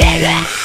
Yeah.